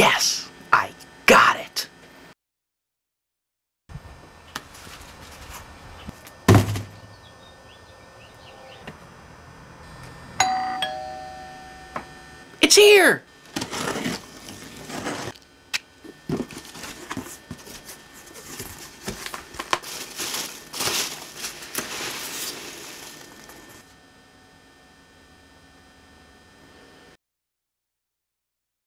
Yes, I got it. It's here!